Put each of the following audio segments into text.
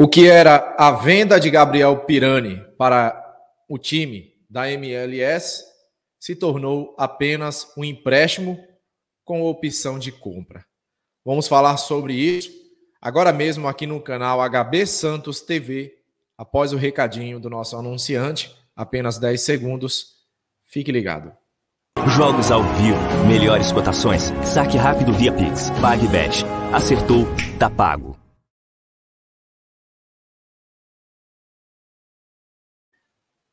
O que era a venda de Gabriel Pirani para o time da MLS se tornou apenas um empréstimo com opção de compra. Vamos falar sobre isso agora mesmo aqui no canal HB Santos TV, após o recadinho do nosso anunciante, apenas 10 segundos. Fique ligado. Jogos ao vivo, melhores cotações, saque rápido via Pix, PagBet. Acertou, tá pago.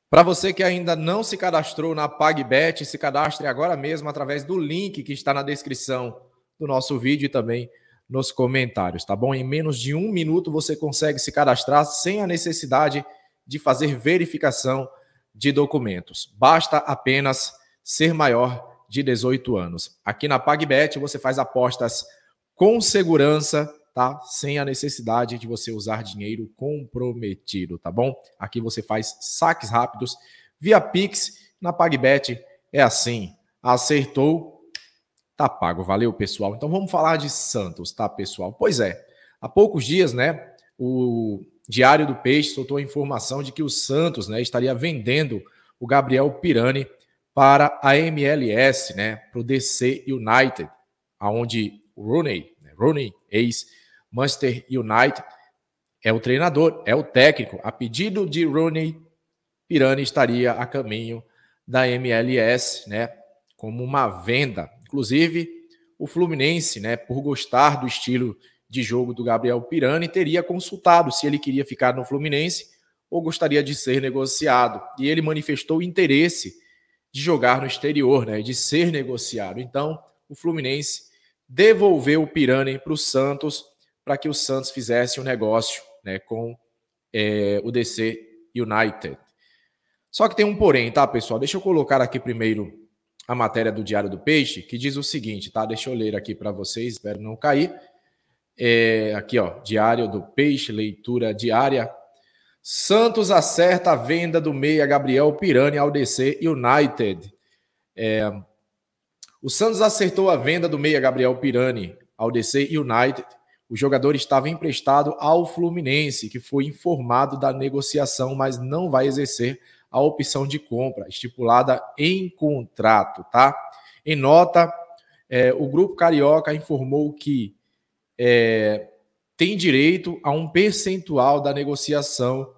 Para você que ainda não se cadastrou na PagBet, se cadastre agora mesmo através do link que está na descrição do nosso vídeo e também nos comentários, tá bom? Em menos de um minuto você consegue se cadastrar sem a necessidade de fazer verificação de documentos. Basta apenas ser maior de 18 anos. Aqui na PagBet você faz apostas com segurança tá? Sem a necessidade de você usar dinheiro comprometido, tá bom? Aqui você faz saques rápidos via Pix. Na PagBet é assim. Acertou, tá pago. Valeu, pessoal. Então vamos falar de Santos, tá, pessoal? Pois é. Há poucos dias, né, o Diário do Peixe soltou a informação de que o Santos, né, estaria vendendo o Gabriel Pirani para a MLS, né, para o DC United, aonde o Rooney, né, Rooney, ex Manchester United é o treinador, é o técnico. A pedido de Rooney, Pirani estaria a caminho da MLS, né, como uma venda. Inclusive, o Fluminense, né, por gostar do estilo de jogo do Gabriel Pirani, teria consultado se ele queria ficar no Fluminense ou gostaria de ser negociado. E ele manifestou interesse de jogar no exterior, né, de ser negociado. Então, o Fluminense devolveu o Pirani para o Santos para que o Santos fizesse um negócio né, com é, o DC United. Só que tem um porém, tá, pessoal? Deixa eu colocar aqui primeiro a matéria do Diário do Peixe, que diz o seguinte, tá? Deixa eu ler aqui para vocês, espero não cair. É, aqui, ó, Diário do Peixe, leitura diária. Santos acerta a venda do meia Gabriel Pirani ao DC United. É, o Santos acertou a venda do meia Gabriel Pirani ao DC United o jogador estava emprestado ao Fluminense, que foi informado da negociação, mas não vai exercer a opção de compra estipulada em contrato, tá? Em nota, é, o Grupo Carioca informou que é, tem direito a um percentual da negociação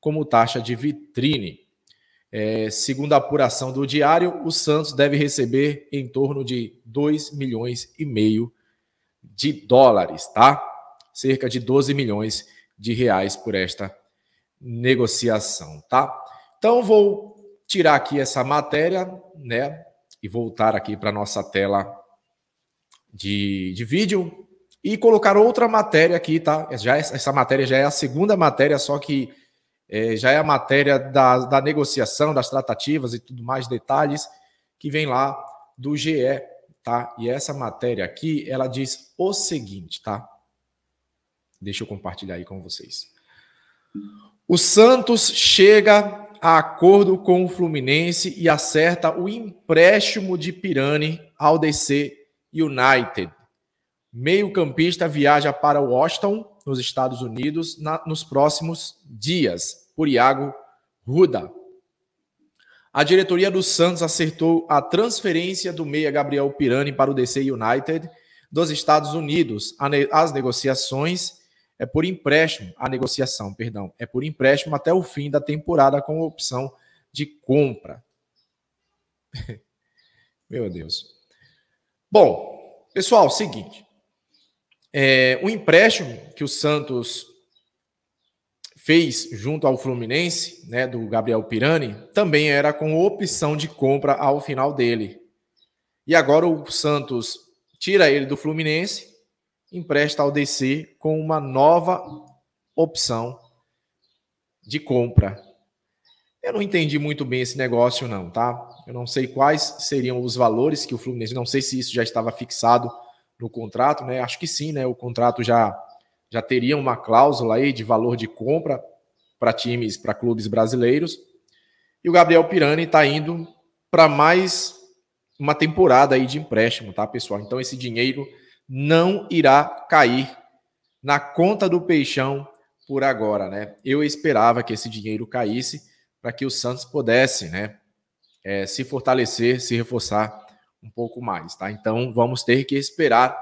como taxa de vitrine. É, segundo a apuração do diário, o Santos deve receber em torno de 2 milhões e meio de dólares, tá? Cerca de 12 milhões de reais por esta negociação, tá? Então vou tirar aqui essa matéria, né? E voltar aqui para nossa tela de, de vídeo e colocar outra matéria aqui, tá? Já essa matéria já é a segunda matéria, só que é, já é a matéria da, da negociação, das tratativas e tudo mais detalhes que vem lá do GE tá? E essa matéria aqui, ela diz o seguinte, tá? Deixa eu compartilhar aí com vocês. O Santos chega a acordo com o Fluminense e acerta o empréstimo de Pirani ao DC United. Meio-campista viaja para Washington, nos Estados Unidos, na, nos próximos dias, por Iago Ruda. A diretoria do Santos acertou a transferência do meia Gabriel Pirani para o DC United dos Estados Unidos. As negociações é por empréstimo, a negociação, perdão, é por empréstimo até o fim da temporada com opção de compra. Meu Deus. Bom, pessoal, seguinte. É, o empréstimo que o Santos fez junto ao Fluminense, né, do Gabriel Pirani, também era com opção de compra ao final dele. E agora o Santos tira ele do Fluminense, empresta ao DC com uma nova opção de compra. Eu não entendi muito bem esse negócio não, tá? Eu não sei quais seriam os valores que o Fluminense, não sei se isso já estava fixado no contrato, né? Acho que sim, né? O contrato já já teria uma cláusula aí de valor de compra para times, para clubes brasileiros. E o Gabriel Pirani está indo para mais uma temporada aí de empréstimo, tá, pessoal? Então esse dinheiro não irá cair na conta do Peixão por agora, né? Eu esperava que esse dinheiro caísse para que o Santos pudesse, né, é, se fortalecer, se reforçar um pouco mais, tá? Então vamos ter que esperar,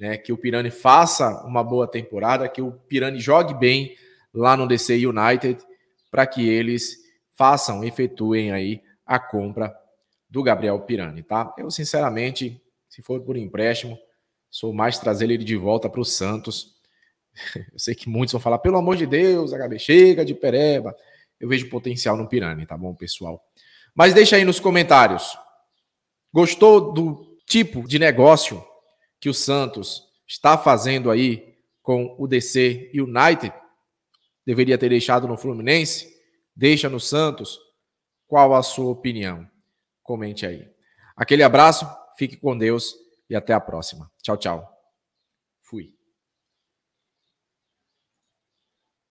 né, que o Pirani faça uma boa temporada, que o Pirani jogue bem lá no DC United, para que eles façam, efetuem aí a compra do Gabriel Pirani, tá? Eu sinceramente, se for por empréstimo, sou mais trazer ele de volta para o Santos. Eu sei que muitos vão falar, pelo amor de Deus, HB, chega de pereba. Eu vejo potencial no Pirani, tá bom, pessoal? Mas deixa aí nos comentários. Gostou do tipo de negócio que o Santos está fazendo aí com o DC United? Deveria ter deixado no Fluminense? Deixa no Santos? Qual a sua opinião? Comente aí. Aquele abraço, fique com Deus e até a próxima. Tchau, tchau.